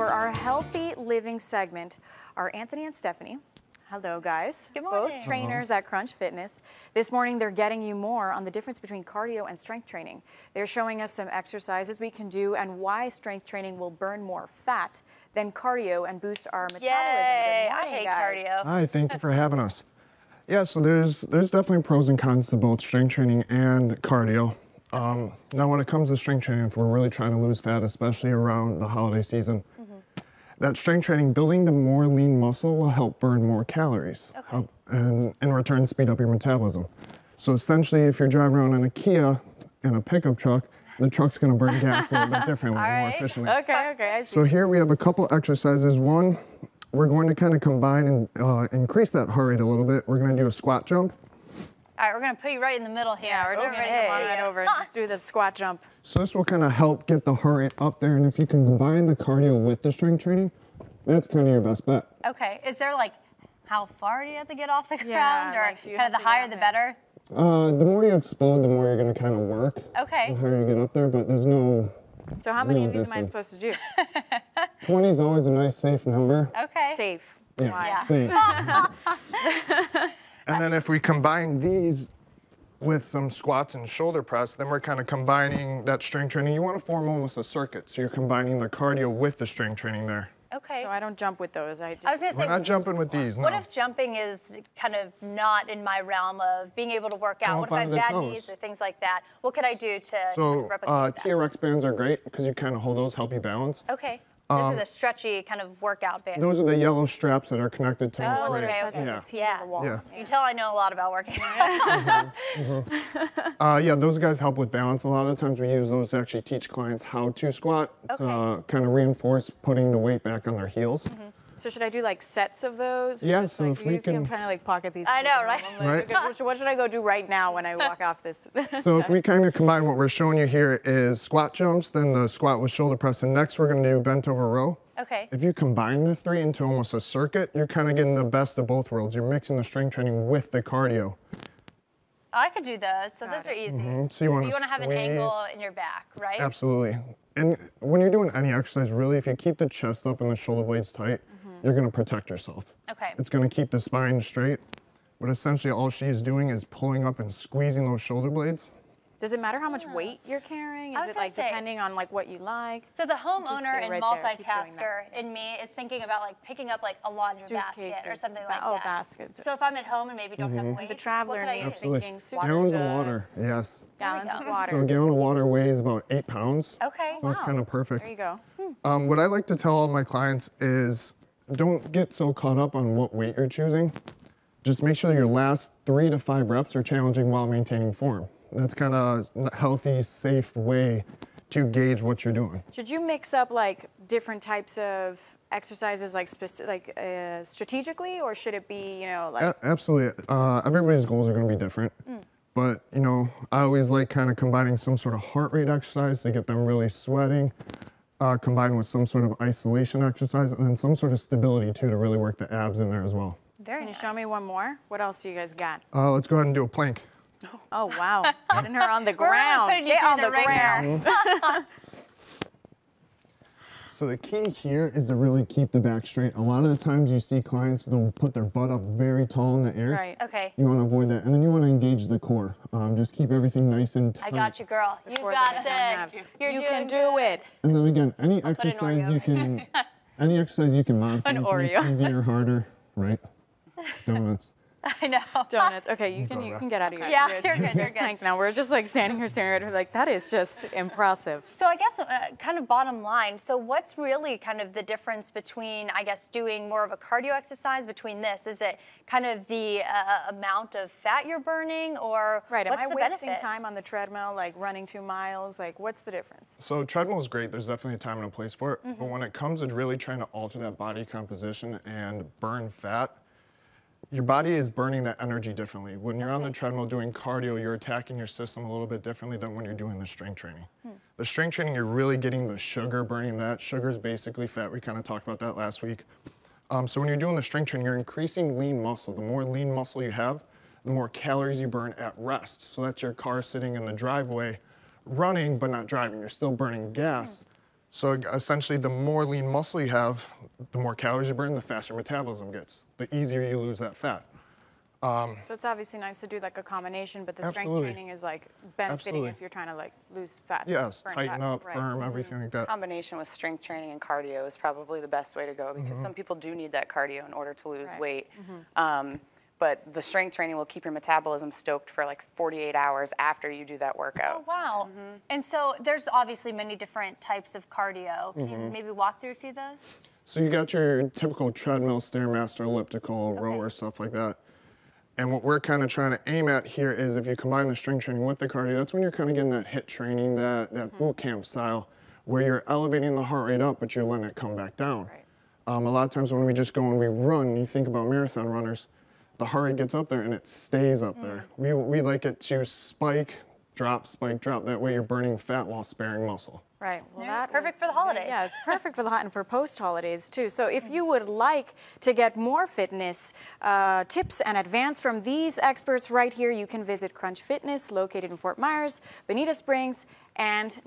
For our healthy living segment are Anthony and Stephanie. Hello, guys. Good morning. Both trainers at Crunch Fitness. This morning, they're getting you more on the difference between cardio and strength training. They're showing us some exercises we can do and why strength training will burn more fat than cardio and boost our metabolism. Yay! Good I hate guys. cardio. Hi, thank you for having us. Yeah, so there's there's definitely pros and cons to both strength training and cardio. Um, now, when it comes to strength training, if we're really trying to lose fat, especially around the holiday season, that strength training, building the more lean muscle will help burn more calories, help, and in return speed up your metabolism. So essentially, if you're driving around in a Kia in a pickup truck, the truck's going to burn gas a little bit differently, more efficiently. Okay, okay, I see. So here we have a couple exercises. One, we're going to kind of combine and uh, increase that heart rate a little bit. We're going to do a squat jump. All right, we're gonna put you right in the middle here. yeah, we're so doing everybody it. Come on right you. over. Just do the squat jump. So this will kind of help get the heart rate up there. And if you can combine the cardio with the strength training, that's kind of your best bet. Okay, is there like, how far do you have to get off the ground? Yeah, or like, kind of the higher the there? better? Uh, the more you explode, the more you're going to kind of work. Okay. The higher you get up there, but there's no So how many Real of these am I supposed to do? 20 is always a nice safe number. Okay. Safe. Yeah. Why? Yeah. Safe. and then if we combine these with some squats and shoulder press, then we're kind of combining that strength training. You want to form almost a circuit. So you're combining the cardio with the strength training there. Okay. So I don't jump with those. I just. I was gonna We're say, not jumping with these, no. what if jumping is kind of not in my realm of being able to work out? Go What if I have bad toes. knees or things like that? What could I do to kind So replicate uh, that? TRX bands are great because you kind of hold those, help you balance. Okay. These are the stretchy kind of workout bands. Um, Those are the yellow straps that are connected to Oh, the okay, okay. Yeah. Yeah. Yeah. You can tell I know a lot about working out. Uh, yeah, those guys help with balance. A lot of times we use those to actually teach clients how to squat Okay. to uh, kind of reinforce putting the weight back on their heels. So should I do like sets of those? Yeah, just, so like, if we usually I'm can- trying to like pocket these. I know, right? Like, Right. okay, what should- I go do right now when I walk off this? So if we kind of combine what we're showing you here is squat jumps, then the squat with shoulder press, and next we're going to do bent over row. okay. If you combine the three into almost a circuit, you're kind of getting the best of both worlds. You're mixing the strength training with the cardio. I could do those. So those are easy. Mm-hmm. So you want You want to have an angle in your back, right? Absolutely. And when you're doing any exercise, really, if you keep the chest up and the shoulder blades tight, you're going to protect yourself. Okay. It's going to keep the spine straight. But essentially, all she is doing is pulling up and squeezing those shoulder blades. Does it matter how much weight you're carrying? Is it like say, depending on like what you like? So the homeowner stay and right there. Keep doing multitasker in me is thinking about like picking up like a laundry basket or something ba- like oh, that. baskets. So if I'm at home and maybe don't have weights, Mm-hmm. The traveler what could I in me use? is thinking suitcases. Gallons of water, yes. Gallons go. of So a gallon of water weighs about eight pounds. Okay. So it's kind of perfect. There you go. Um, what I like to tell all my clients is don't get so caught up on what weight you're choosing. Just make sure your last three to five reps are challenging while maintaining form. That's kind of a healthy, safe way to gauge what you're doing. Should you mix up like different types of exercises like speci- like uh, strategically, or should it be you know like A- absolutely. Uh, everybody's goals are going to be different. But, you know, I always like kind of combining some sort of heart rate exercise to get them really sweating, uh, combined with some sort of isolation exercise, and then some sort of stability too to really work the abs in there as well. Very Can you nice. show me one more? What else do you guys got? Uh, let's go ahead and do a plank. Oh wow, Putting her on the We're really ground. putting you Get on the the ringer. ground. So the key here is to really keep the back straight. A lot of the times you see clients, they'll put their butt up very tall in the air. Right. Okay. You want to avoid that. And then you want to engage the core. Um, just keep everything nice and tight. I got you, girl. You got that doesn't have- this. You're you doing can do it. And then again, any put an exercise Oreo. you can, any exercise you can modify. An to Oreo. Easier, harder, right? Donuts. I know. Donuts. Okay, you can you can get out of here. Yeah, It's- you're good, you're it's good. plank now. We're just like standing here staring at her like that is just impressive. So I guess uh, kind of bottom line. So what's really kind of the difference between I guess doing more of a cardio exercise between this? Is it kind of the uh, amount of fat you're burning, or Right. Am what's I wasting benefit? time on the treadmill, like running two miles? Like, what's the difference? So treadmill is great. There's definitely a time and a place for it. Mm-hmm. But when it comes to really trying to alter that body composition and burn fat, your body is burning that energy differently. When you're on the treadmill doing cardio, you're attacking your system a little bit differently than when you're doing the strength training. Hmm. The strength training, you're really getting the sugar, burning that. Sugar is basically fat. We kind of talked about that last week. Um, so when you're doing the strength training, you're increasing lean muscle. The more lean muscle you have, the more calories you burn at rest. So that's your car sitting in the driveway, running but not driving. You're still burning gas, So essentially, the more lean muscle you have, the more calories you burn, the faster metabolism gets. The easier you lose that fat. So it's obviously nice to do like a combination, but the strength training is like benefiting Absolutely. if you're trying to like lose fat. Yes, tighten fat. up, Right. Mm-hmm. firm, everything like that. combination with strength training and cardio is probably the best way to go because some people do need that cardio in order to lose Right. weight. Um, but the strength training will keep your metabolism stoked for like 48 hours after you do that workout. Oh, workout. wow. And so there's obviously many different types of cardio. Can you mm-hmm. maybe walk through a few of those? So you got your typical treadmill, stairmaster, elliptical, rower, stuff like that. And what we're kind of trying to aim at here is if you combine the strength training with the cardio, that's when you're kind of getting that HIIT training, that, that mm-hmm. boot camp style, where you're elevating the heart rate up, but you're letting it come back down. Right. Um, a lot of times when we just go and we run, you think about marathon runners, the heart rate gets up there and it stays up there. Mm. We, we like it to spike, drop, spike, drop. That way you're burning fat while sparing muscle. Right. Well, Yeah, that perfect was- for the holidays. Yeah, it's perfect for the hot and for post holidays too. So if you would like to get more fitness uh, tips and advance from these experts right here, you can visit Crunch Fitness, located in Fort Myers, Bonita Springs, and